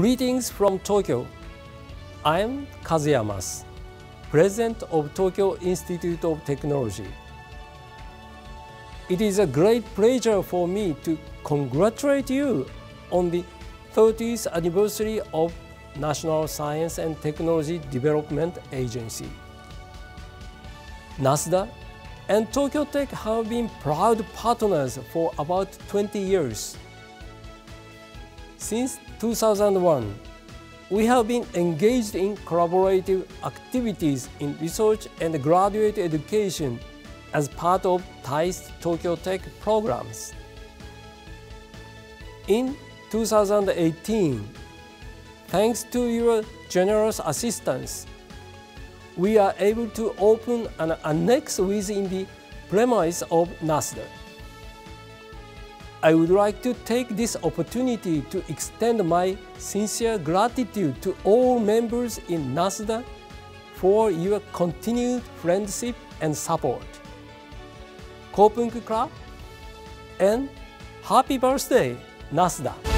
Greetings from Tokyo. I am Kazuya Masu, President of Tokyo Institute of Technology. It is a great pleasure for me to congratulate you on the 30th anniversary of National Science and Technology Development Agency. NSTDA and Tokyo Tech have been proud partners for about 20 years. Since 2001, we have been engaged in collaborative activities in research and graduate education as part of TAIST Tokyo Tech programs. In 2018, thanks to your generous assistance, we are able to open an annex within the premise of NSTDA. I would like to take this opportunity to extend my sincere gratitude to all members in NSTDA for your continued friendship and support. Kopunk Club and happy birthday, NSTDA!